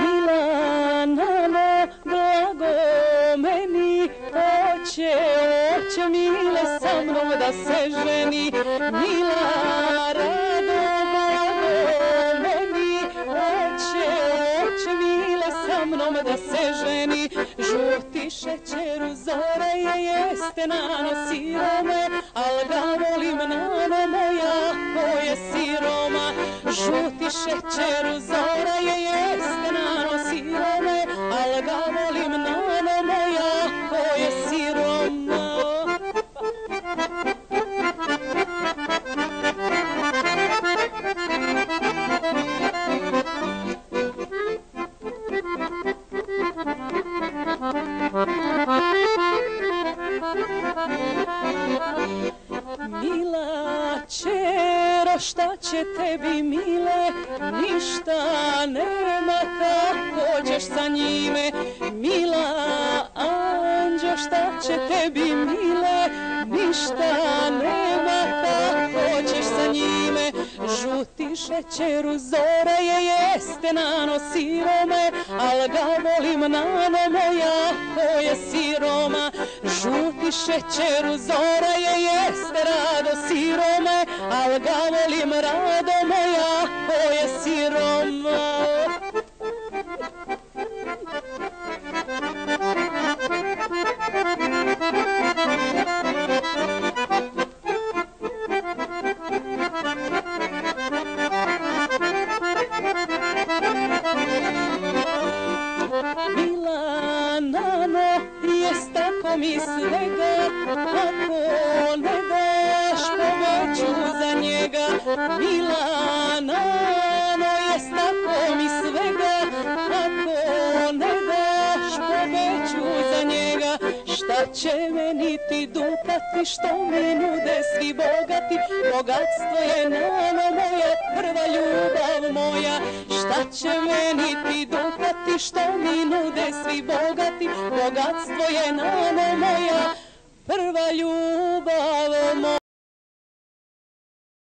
Milana, blago meni, oče, oće mile sa mnom da se ženi. Milana, blago meni, oče, oće mile sa mnom da se ženi. Žuti šećer u zore je jeste nanosirome, Žuti šećer zora je jeste na nosirome Al ga volim nano moja ko je siroma Mila šta će tebi mile, ništa nema kako ćeš sa njime. Mila anđo, šta će tebi mile, ništa nema kako ćeš sa njime. Žuti šećer u zore je jeste nano sirome, al ga volim nano moja ko je siroma. Žuti šećer u zora je jeste rado sirome, al ga volim rado moja ko je siroma. Mila nano, jest tako mi svega, ako za njega. Mila nano, jest tako mi svega, ako ne daš poveću za njega. Šta će meni ti dukati, što mi nude svi bogati, bogatstvo je nano moja, prva ljubav moja. Šta će meni ti dukati, što mi nude svi bogati, bogatstvo je nano moja, prva ljubav moja.